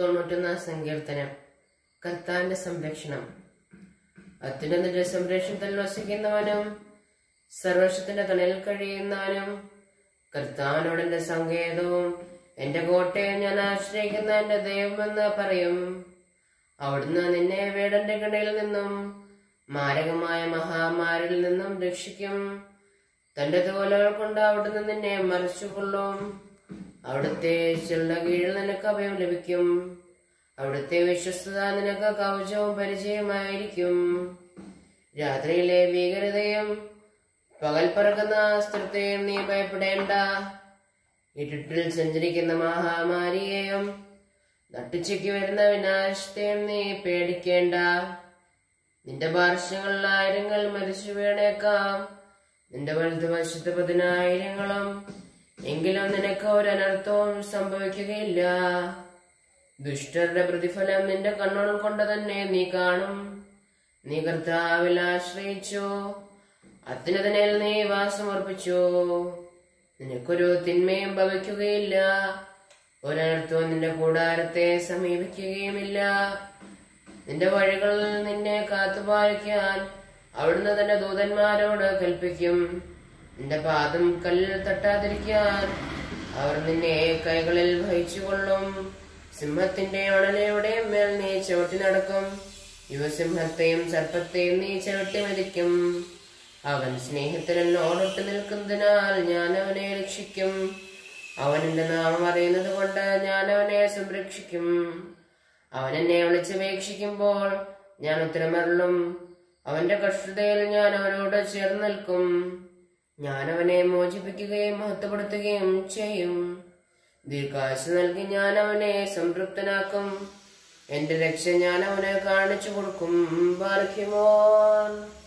തൊണ്ണൂറ്റൊന്നാം സങ്കീർത്തനം. കർത്താവിന്റെ സംരക്ഷണം. അത്യുന്നതിന്റെ സംരക്ഷണത്തിൽ വസിക്കുന്നവനും സർവശത്തിന്റെ തണലിൽ കഴിയുന്നവനും കർത്താവിനോട് എന്റെ സങ്കേതവും എന്റെ കോട്ടയും ഞാൻ ആശ്രയിക്കുന്ന എന്റെ ദൈവമെന്ന് പറയും. അവിടുന്ന് നിന്നെ വേടന്റെ കിണയിൽ നിന്നും മാരകമായ മഹാമാരിൽ നിന്നും രക്ഷിക്കും. തന്റെ തോലകൾ കൊണ്ട് അവിടുന്ന് നിന്നെ മറിച്ചുകൊള്ളും. അവിടുത്തെ ചെള്ള കീഴിൽ നിനക്ക് അഭയം ലഭിക്കും. അവിടുത്തെ വിശ്വസ്തത നിനക്ക് കവചവും പരിചയമായിരിക്കും. രാത്രിയിലെ ഭീകരതയും പകൽ പറക്കുന്ന സ്ഥലത്തെയും നീ ഭയപ്പെടേണ്ട. ഇരുട്ടിൽ സഞ്ചരിക്കുന്ന മഹാമാരിയെയും നട്ടുച്ചയ്ക്ക് വരുന്ന വിനാശത്തെയും നീ പേടിക്കേണ്ട. നിന്റെ പാർശ്വങ്ങളിൽ ആയിരങ്ങൾ മരിച്ചു വീണേക്കാം. നിന്റെ വലതുവശത്ത് പതിനായിരങ്ങളും എങ്കിലും നിനക്ക് ഒരനർത്ഥവും സംഭവിക്കുകയില്ല. ദുഷ്ടരുടെ പ്രതിഫലം നിന്റെ കണ്ണുകൾ കൊണ്ട് തന്നെ നീ കാണും. നീ കർത്താവിൽ ആശ്രയിച്ചു. അത്യുന്നതനിൽ നീ വാസമർപ്പിച്ചു. നിനക്കൊരു തിന്മയും ഭവിക്കുകയില്ല. ഒരനർത്ഥവും നിന്റെ കൂടാരത്തെ സമീപിക്കുകയുമില്ല. നിന്റെ വഴികളിൽ നിന്നെ കാത്തുപാലിക്കാൻ അവിടുന്ന് തന്റെ ദൂതന്മാരോട് കൽപ്പിക്കും. നിന്റെ പാദം കല്ലിൽ തട്ടാതിരിക്കാൻ അവർ നിന്നെ കൈകളിൽ വഹിച്ചുകൊള്ളും. സിംഹത്തിന്റെ അണലയുടെ മേൽ നീ ചവിട്ടി നടക്കും. യുവസിംഹത്തെയും സർപ്പത്തെയും നീ ചവിട്ടി മരിക്കും അവൻ സ്നേഹത്തിൽ എന്നോടൊട്ട് നിൽക്കുന്നതിനാൽ ഞാൻ അവനെ രക്ഷിക്കും. അവൻ എന്റെ നാമം അറിയുന്നത് കൊണ്ട് ഞാൻ അവനെ സംരക്ഷിക്കും. അവൻ എന്നെ വിളിച്ചപേക്ഷിക്കുമ്പോൾ ഞാൻ ഉത്തരമരളും. അവന്റെ കഷ്ടതയിൽ ഞാൻ അവനോട് ചേർന്ന് നിൽക്കും. ഞാൻ അവനെ മോചിപ്പിക്കുകയും മഹത്വപ്പെടുത്തുകയും ചെയ്യും. ദീർഘാശ നൽകി ഞാൻ അവനെ സംതൃപ്തനാക്കും. എന്റെ രക്ഷ ഞാൻ അവനെ കാണിച്ചു കൊടുക്കും. ബാർക്കിമോൻ